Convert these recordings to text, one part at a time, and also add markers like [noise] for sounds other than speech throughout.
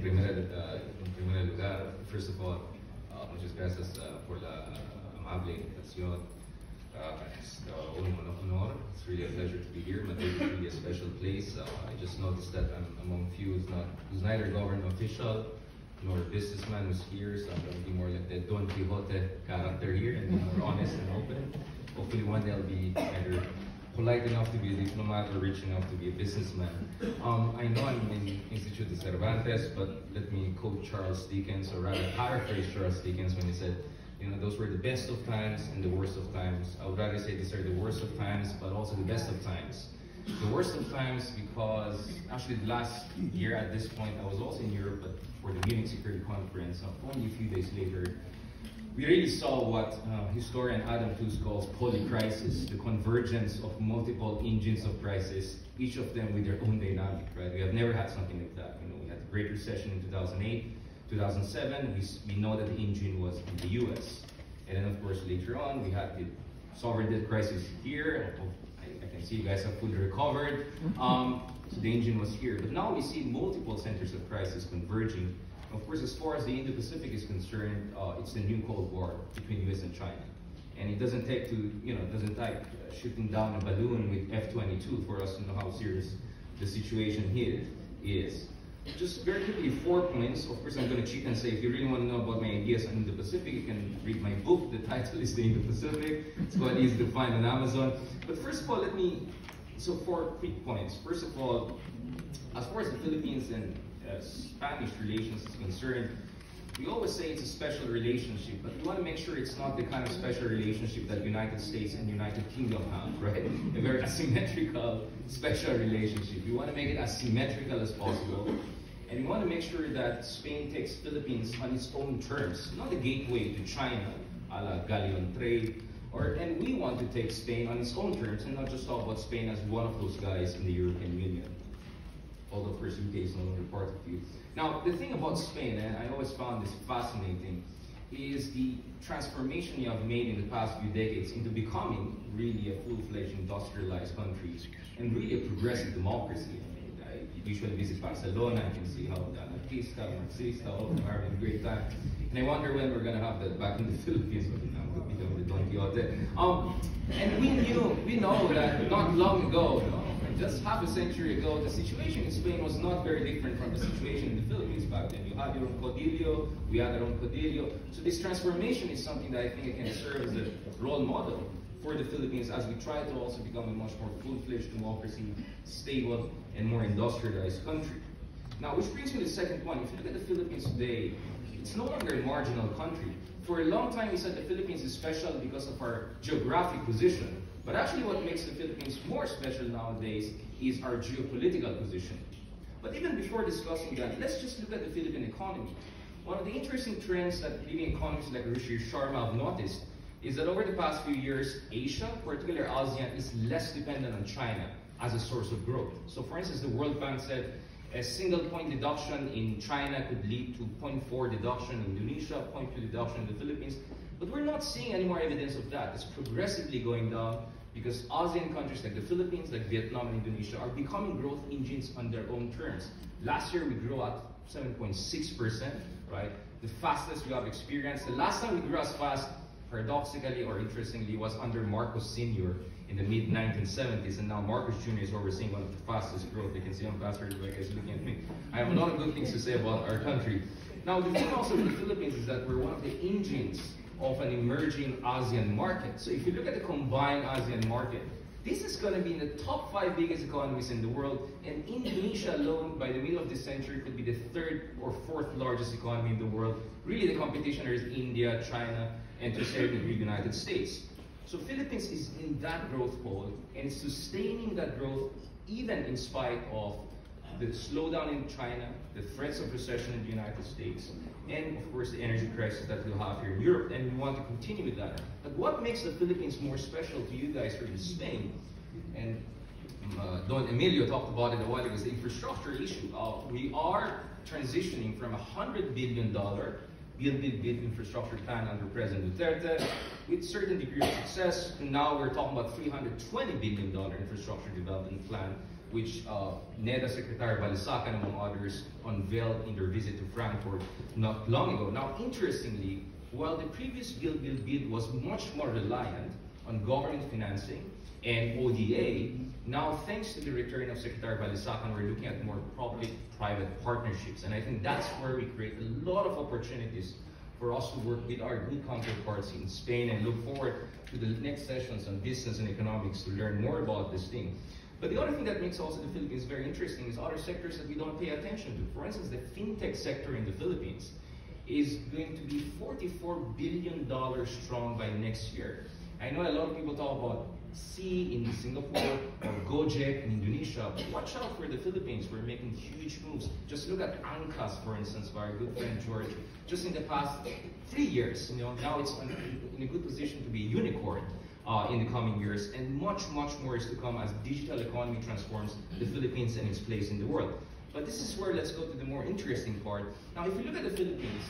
primer, uh, en primer lugar, first of all, uh, muchas gracias uh, por la amable invitación. It's un honor. It's really a pleasure to be here. Madrid is really a special place. I just noticed that I'm among few who's not who's neither government official nor businessman who's here, so I'm gonna be more like the Don Quixote character here and be more honest and open. Hopefully one day I'll be either polite enough to be a diplomat or rich enough to be a businessman. Um, I know I'm in Institute de Cervantes, but let me quote Charles Dickens, or rather paraphrase Charles Dickens when he said, you know, those were the best of times and the worst of times. I would rather say these are the worst of times, but also the best of times. The worst of times because actually the last year at this point, I was also in Europe, but for the Munich Security Conference, only a few days later, we really saw what uh, historian Adam Tooze calls polycrisis, the convergence of multiple engines of crisis, each of them with their own dynamic, right? We have never had something like that. You know, we had the Great Recession in 2008, 2007, we, we know that the engine was in the US. And then of course later on, we had the sovereign debt crisis here. I, I can see you guys have fully recovered. Um, so the engine was here. But now we see multiple centers of crisis converging of course, as far as the Indo-Pacific is concerned, uh, it's the new Cold War between US and China. And it doesn't take to, you know, doesn't take uh, shooting down a balloon with F-22 for us to know how serious the situation here is. Just very quickly, four points. Of course, I'm going to cheat and say, if you really want to know about my ideas on the Pacific, you can read my book. The title is The Indo-Pacific. It's quite easy to find on Amazon. But first of all, let me, so four quick points. First of all, as far as the Philippines and uh, Spanish relations is concerned, we always say it's a special relationship, but we want to make sure it's not the kind of special relationship that United States and United Kingdom have, [laughs] right? A very asymmetrical special relationship. We want to make it as symmetrical as possible. And we want to make sure that Spain takes Philippines on its own terms, not a gateway to China, a la galleon trade. Or, and we want to take Spain on its own terms and not just talk about Spain as one of those guys in the European Union for UK is no longer part of EU. Now, the thing about Spain, and I always found this fascinating, is the transformation you have made in the past few decades into becoming really a full-fledged industrialized country and really a progressive democracy. I, mean, I usually visit Barcelona, I can see how the anarchista, Marxista, all are having a great time. And I wonder when we're gonna have that back in the [laughs] Philippines, but now become the Don Quixote. Um, and we knew, we know that not long ago, just half a century ago, the situation in Spain was not very different from the situation in the Philippines back then. You had your own caudillo, we had our own caudillo. So this transformation is something that I think can serve as a role model for the Philippines as we try to also become a much more full-fledged democracy, stable, and more industrialized country. Now, which brings me to the second point. If you look at the Philippines today, it's no longer a marginal country. For a long time, we said the Philippines is special because of our geographic position. But actually what makes the Philippines more special nowadays is our geopolitical position. But even before discussing that, let's just look at the Philippine economy. One of the interesting trends that leading economists like Ruchir Sharma have noticed is that over the past few years, Asia, particularly ASEAN, is less dependent on China as a source of growth. So for instance, the World Bank said a single point deduction in China could lead to 0.4 deduction in Indonesia, 0.2 deduction in the Philippines. But we're not seeing any more evidence of that. It's progressively going down because ASEAN countries like the Philippines, like Vietnam and Indonesia are becoming growth engines on their own terms. Last year we grew at 7.6%, right? The fastest we have experienced. The last time we grew as fast, paradoxically or interestingly, was under Marcos Sr. in the mid 1970s, and now Marcos Jr. is overseeing one of the fastest growth. You can see I'm faster, like guys looking at me. I have a lot of good things to say about our country. Now, the thing also with the Philippines is that we're one of the engines of an emerging ASEAN market. So if you look at the combined ASEAN market, this is going to be in the top five biggest economies in the world, and Indonesia alone, by the middle of this century, could be the third or fourth largest economy in the world. Really, the competition is India, China, and to a certain degree, the United States. So Philippines is in that growth pole, and sustaining that growth even in spite of the slowdown in China, the threats of recession in the United States, and of course the energy crisis that we'll have here in Europe, and we want to continue with that. But what makes the Philippines more special to you guys from Spain? And uh, Don Emilio talked about it a while ago, is the infrastructure issue. Uh, we are transitioning from a $100 billion build, build, build infrastructure plan under President Duterte with certain degree of success. And now we're talking about $320 billion infrastructure development plan which uh, NEDA Secretary Balisacan, among others, unveiled in their visit to Frankfurt not long ago. Now, interestingly, while the previous Build Build Bid was much more reliant on government financing and ODA, now thanks to the return of Secretary Balisacan, we're looking at more public-private partnerships. And I think that's where we create a lot of opportunities for us to work with our good counterparts in Spain and look forward to the next sessions on business and economics to learn more about this thing. But the other thing that makes also the Philippines very interesting is other sectors that we don't pay attention to. For instance, the fintech sector in the Philippines is going to be $44 billion strong by next year. I know a lot of people talk about Sea in Singapore or Gojek in Indonesia, but watch out for the Philippines. We're making huge moves. Just look at Angkas, for instance, by our good friend George. Just in the past three years, you know, now it's in a good position to be a unicorn. Uh, in the coming years, and much, much more is to come as digital economy transforms the Philippines and its place in the world. But this is where let's go to the more interesting part. Now, if you look at the Philippines,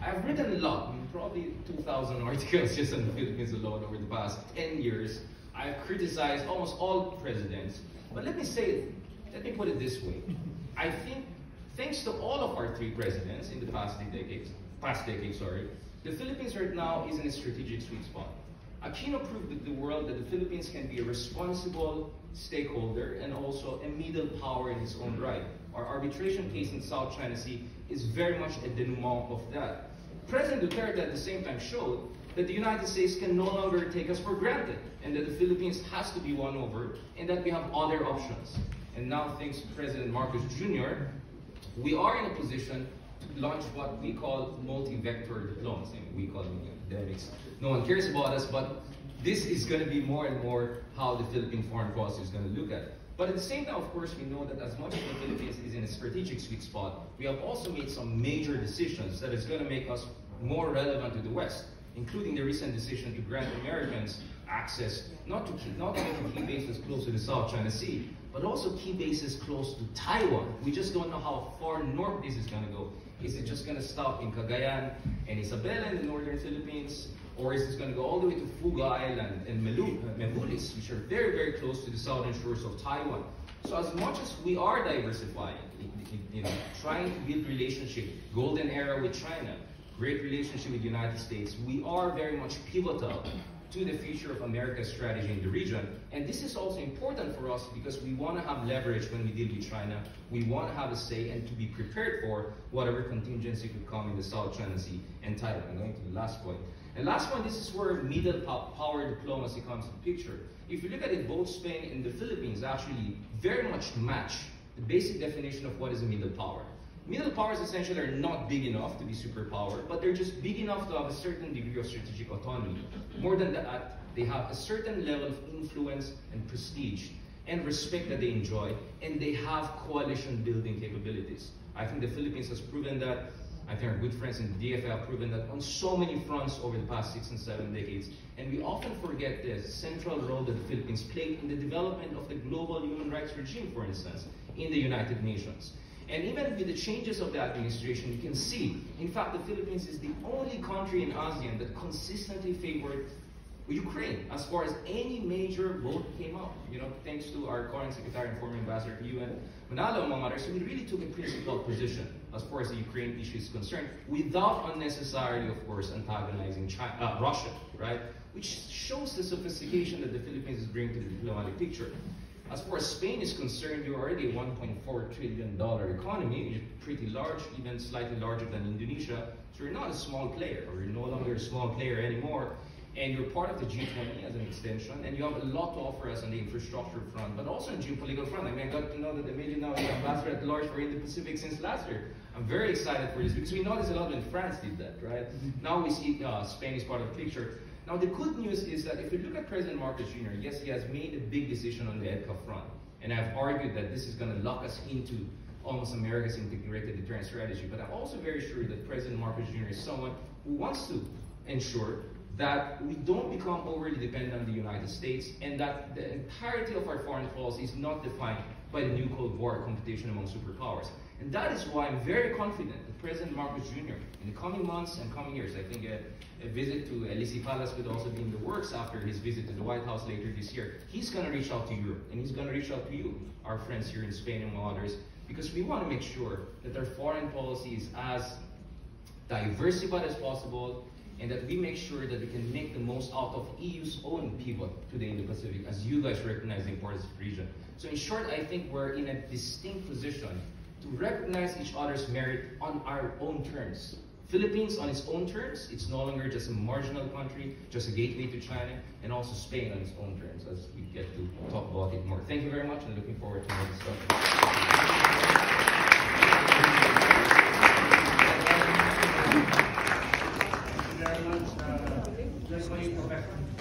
I've written a lot, probably 2,000 articles [laughs] just on the Philippines alone over the past 10 years. I've criticized almost all presidents. But let me say, let me put it this way. I think thanks to all of our three presidents in the past decades, past decade, sorry, the Philippines right now is in a strategic sweet spot. Aquino proved to the world that the Philippines can be a responsible stakeholder and also a middle power in its own right. Our arbitration case in South China Sea is very much a denouement of that. President Duterte at the same time showed that the United States can no longer take us for granted and that the Philippines has to be won over and that we have other options. And now thanks to President Marcos Jr., we are in a position to launch what we call multi-vector diplomacy. We call it academics. No one cares about us, but this is going to be more and more how the Philippine foreign policy is going to look at. But at the same time, of course, we know that as much as the Philippines is in a strategic sweet spot, we have also made some major decisions that is going to make us more relevant to the West, including the recent decision to grant Americans access not to not only to key bases close to the South China Sea, but also key bases close to Taiwan. We just don't know how far north this is going to go. Is it just going to stop in Cagayan and Isabela in the northern Philippines? Or is it going to go all the way to Fuga Island and Melu, uh, Mavulis, which are very, very close to the southern shores of Taiwan? So as much as we are diversifying, you know, trying to build relationship, golden era with China, great relationship with the United States, we are very much pivotal to the future of America's strategy in the region. And this is also important for us because we want to have leverage when we deal with China. We want to have a say and to be prepared for whatever contingency could come in the South China Sea and Taiwan. I'm going to the last point. And last one, this is where middle power diplomacy comes into picture. If you look at it, both Spain and the Philippines actually very much match the basic definition of what is a middle power. Middle powers essentially are not big enough to be superpower, but they're just big enough to have a certain degree of strategic autonomy. More than that, they have a certain level of influence and prestige and respect that they enjoy, and they have coalition building capabilities. I think the Philippines has proven that I think our good friends in the DFA have proven that on so many fronts over the past six and seven decades. And we often forget the central role that the Philippines played in the development of the global human rights regime, for instance, in the United Nations. And even with the changes of the administration, you can see, in fact, the Philippines is the only country in ASEAN that consistently favored Ukraine as far as any major vote came out. You know, thanks to our current Secretary and former Ambassador to UN, Manalo, among others, we really took a principled position as far as the Ukraine issue is concerned, without unnecessarily, of course, antagonizing China, uh, Russia, right? Which shows the sophistication that the Philippines is bringing to the diplomatic picture. As far as Spain is concerned, you're already a $1.4 trillion economy, you're pretty large, even slightly larger than Indonesia. So you're not a small player, or you're no longer a small player anymore and you're part of the G20 as an extension, and you have a lot to offer us on the infrastructure front, but also on geopolitical front. I mean, I got to know that you now the ambassador at large for Indo-Pacific since last year. I'm very excited for this because we noticed a lot when France did that, right? Mm-hmm. Now we see uh, Spain is part of the picture. Now the good news is that if you look at President Marcos Jr., yes, he has made a big decision on the EDCA front, and I've argued that this is going to lock us into almost America's integrated deterrent strategy. But I'm also very sure that President Marcos Jr. is someone who wants to ensure that we don't become overly dependent on the United States and that the entirety of our foreign policy is not defined by the new Cold War competition among superpowers. And that is why I'm very confident that President Marcos Jr. in the coming months and coming years, I think a, a visit to Elysee Palace could also be in the works after his visit to the White House later this year. He's going to reach out to Europe and he's going to reach out to you, our friends here in Spain and others, because we want to make sure that our foreign policy is as diversified as possible and that we make sure that we can make the most out of EU's own pivot today in the Pacific as you guys recognize the importance of the region. So in short, I think we're in a distinct position to recognize each other's merit on our own terms. Philippines on its own terms, it's no longer just a marginal country, just a gateway to China, and also Spain on its own terms, as we get to talk about it more. Thank you very much, and looking forward to more discussion. Thank you very much. Uh,